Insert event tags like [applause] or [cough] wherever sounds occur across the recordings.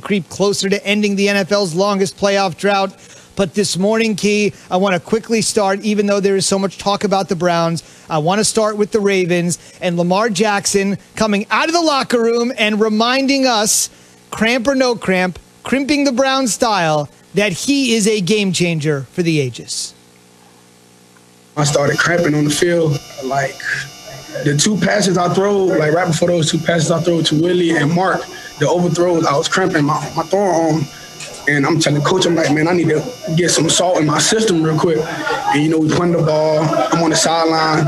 creep closer to ending the NFL's longest playoff drought. But this morning, Key, I want to quickly start, even though there is so much talk about the Browns, I want to start with the Ravens and Lamar Jackson coming out of the locker room and reminding us, cramp or no cramp, crimping the Brown style, that he is a game changer for the ages. I started cramping on the field, like the two passes I throw, like right before those two passes I throw to Willie and Mark, the overthrows, I was cramping my, my throwing arm. And I'm telling the coach, I'm like, man, I need to get some salt in my system real quick. And you know, we punt the ball. I'm on the sideline.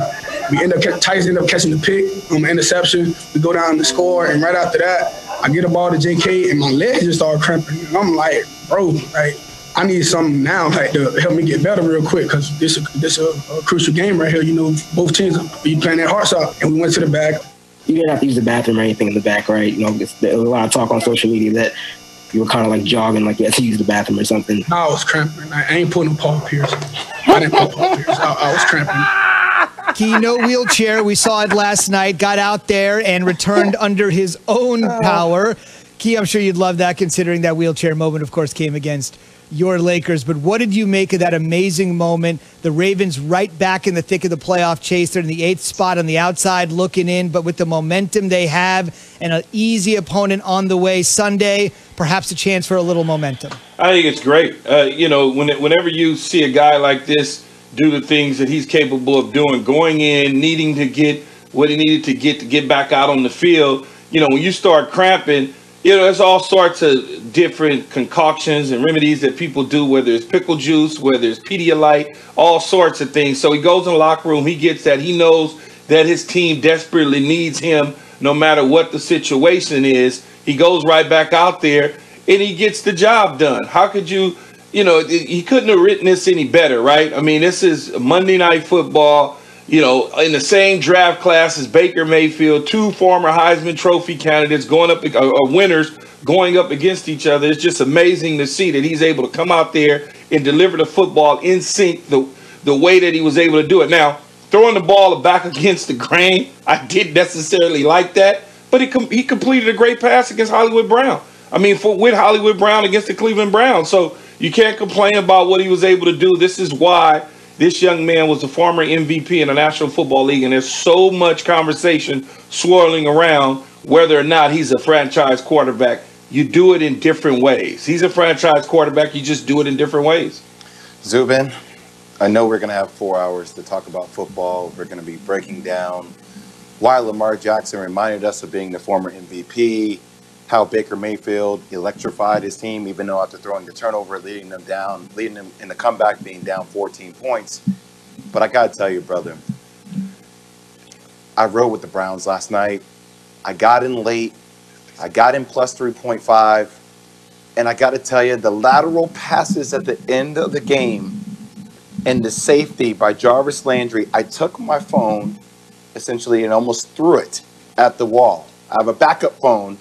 We end up Tice end up catching the pick um, interception. We go down to score, and right after that, I get a ball to JK, and my legs just start cramping. And I'm like, bro, like I need something now like to help me get better real quick because this this a, a crucial game right here. You know, both teams be playing their hearts out, and we went to the back. You didn't have to use the bathroom or anything in the back, right? You know, there's a lot of talk on social media that you were kind of like jogging, like you had to use the bathroom or something. No, I was cramping. I ain't putting Paul Pierce. I didn't put Paul Pierce. I, I was cramping. Key, no wheelchair. We saw it last night. Got out there and returned under his own power. Key, I'm sure you'd love that, considering that wheelchair moment, of course, came against your Lakers. But what did you make of that amazing moment? The Ravens right back in the thick of the playoff chase. They're in the eighth spot on the outside looking in, but with the momentum they have and an easy opponent on the way Sunday, perhaps a chance for a little momentum. I think it's great. Uh, you know, when, whenever you see a guy like this do the things that he's capable of doing, going in, needing to get what he needed to get to get back out on the field, you know, when you start cramping – you know, there's all sorts of different concoctions and remedies that people do, whether it's pickle juice, whether it's Pedialyte, all sorts of things. So he goes in the locker room, he gets that. He knows that his team desperately needs him no matter what the situation is. He goes right back out there and he gets the job done. How could you, you know, he couldn't have written this any better, right? I mean, this is Monday Night Football you know, in the same draft class as Baker Mayfield, two former Heisman Trophy candidates going up, uh, uh, winners going up against each other. It's just amazing to see that he's able to come out there and deliver the football in sync the the way that he was able to do it. Now, throwing the ball back against the grain, I didn't necessarily like that, but he com- he completed a great pass against Hollywood Brown. I mean, for with Hollywood Brown against the Cleveland Browns. So you can't complain about what he was able to do. This is why this young man was a former MVP in the National Football League, and there's so much conversation swirling around whether or not he's a franchise quarterback. You do it in different ways. He's a franchise quarterback, you just do it in different ways. Zubin, I know we're going to have four hours to talk about football. We're going to be breaking down why Lamar Jackson reminded us of being the former MVP, how Baker Mayfield electrified his team, even though after throwing the turnover, leading them down, leading them in the comeback, being down 14 points. But I got to tell you, brother, I rode with the Browns last night. I got in late. I got in plus 3.5. And I got to tell you, the lateral passes at the end of the game and the safety by Jarvis Landry, I took my phone essentially and almost threw it at the wall. I have a backup phone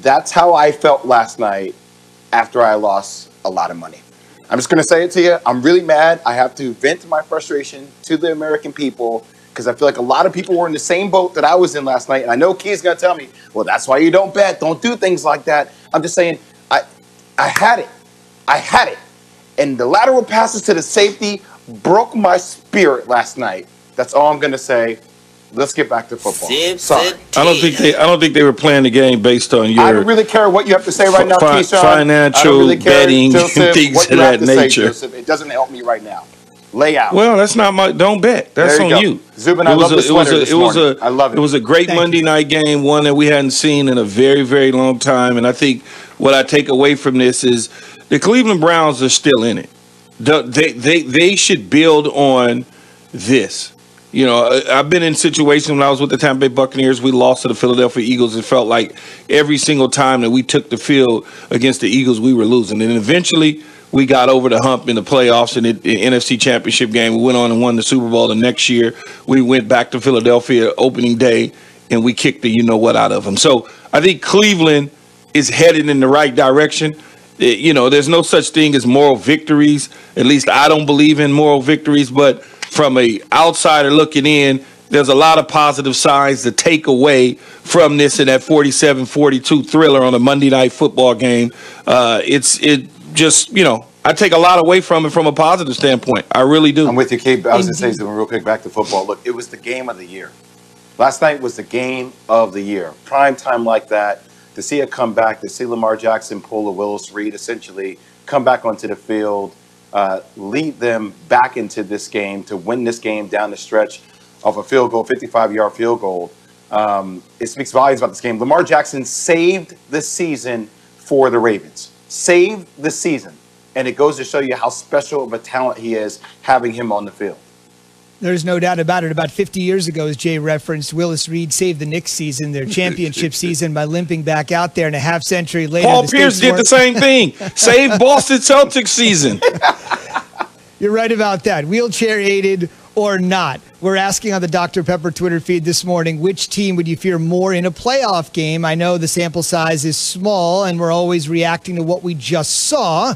that's how I felt last night after I lost a lot of money. I'm just going to say it to you. I'm really mad. I have to vent my frustration to the American people because I feel like a lot of people were in the same boat that I was in last night. And I know Key's going to tell me, well, that's why you don't bet. Don't do things like that. I'm just saying, I, I had it. I had it. And the lateral passes to the safety broke my spirit last night. That's all I'm going to say. Let's get back to football. Sorry. I don't think they. I don't think they were playing the game based on your. I don't really care what you have to say right now, fi- Keyshawn. Financial really betting Joseph, things of that nature. Say, it doesn't help me right now. Layout. Well, that's not my. Don't bet. That's you on go. you. Zubin, I love a, the sweater it was a, it was a, I love it. It was a great Thank Monday you. night game, one that we hadn't seen in a very, very long time. And I think what I take away from this is the Cleveland Browns are still in it. They they they should build on this. You know, I've been in situations when I was with the Tampa Bay Buccaneers, we lost to the Philadelphia Eagles. It felt like every single time that we took the field against the Eagles, we were losing. And eventually, we got over the hump in the playoffs and the, NFC Championship game. We went on and won the Super Bowl the next year. We went back to Philadelphia opening day and we kicked the you know what out of them. So I think Cleveland is headed in the right direction. It, you know, there's no such thing as moral victories. At least I don't believe in moral victories, but from a outsider looking in, there's a lot of positive signs to take away from this in that 47-42 thriller on a Monday night football game. Uh, it's it just you know I take a lot away from it from a positive standpoint. I really do. I'm with you, Kate. I was going to say something real quick back to football. Look, it was the game of the year. Last night was the game of the year. Prime time like that, to see it come back, to see Lamar Jackson pull a Willis Reed, essentially come back onto the field, uh, lead them back into this game to win this game down the stretch of a field goal, 55 yard field goal. Um, it speaks volumes about this game. Lamar Jackson saved the season for the Ravens. Saved the season. And it goes to show you how special of a talent he is having him on the field. There's no doubt about it. About 50 years ago, as Jay referenced, Willis Reed saved the Knicks season, their championship [laughs] season, by limping back out there. And a half century later, Paul Pierce did the same thing. [laughs] saved Boston Celtics season. [laughs] You're right about that. Wheelchair aided or not. We're asking on the Dr. Pepper Twitter feed this morning which team would you fear more in a playoff game? I know the sample size is small and we're always reacting to what we just saw,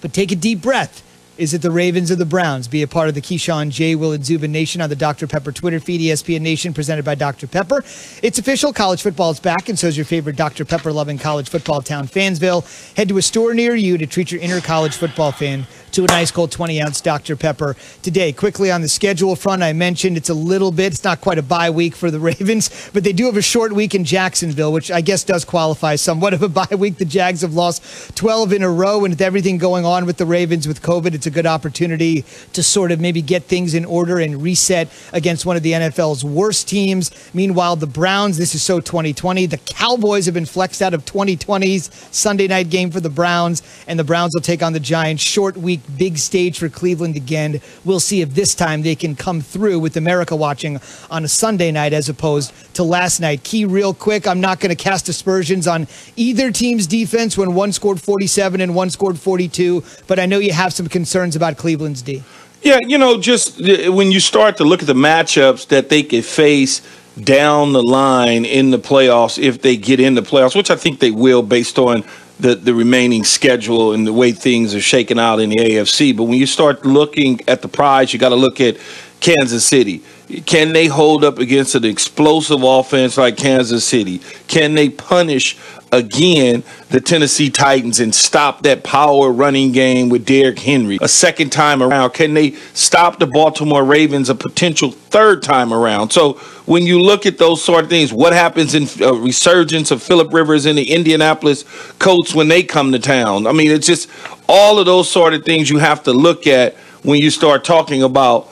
but take a deep breath. Is it the Ravens or the Browns? Be a part of the Keyshawn J. Will and Zubin Nation on the Dr. Pepper Twitter feed, ESPN Nation, presented by Dr. Pepper. It's official. College football is back, and so is your favorite Dr. Pepper loving college football town, Fansville. Head to a store near you to treat your inner college football fan to a nice cold 20 ounce Dr. Pepper today. Quickly on the schedule front, I mentioned it's a little bit, it's not quite a bye week for the [laughs] Ravens, but they do have a short week in Jacksonville, which I guess does qualify somewhat of a [laughs] bye week. The Jags have lost 12 in a row, and with everything going on with the Ravens with COVID, it's a good opportunity to sort of maybe get things in order and reset against one of the NFL's worst teams. Meanwhile, the Browns, this is so 2020. The Cowboys have been flexed out of 2020's Sunday night game for the Browns, and the Browns will take on the Giants. Short week big stage for Cleveland again. We'll see if this time they can come through with America watching on a Sunday night as opposed to last night. Key, real quick, I'm not going to cast aspersions on either team's defense when one scored 47 and one scored 42, but I know you have some concerns about Cleveland's D. Yeah, you know, just uh, when you start to look at the matchups that they could face down the line in the playoffs if they get in the playoffs, which I think they will based on the, the remaining schedule and the way things are shaking out in the AFC. But when you start looking at the prize, you got to look at Kansas City. Can they hold up against an explosive offense like Kansas City? Can they punish again the Tennessee Titans and stop that power running game with Derrick Henry a second time around? Can they stop the Baltimore Ravens a potential third time around? So when you look at those sort of things, what happens in a uh, resurgence of Philip Rivers and the Indianapolis Colts when they come to town? I mean, it's just all of those sort of things you have to look at when you start talking about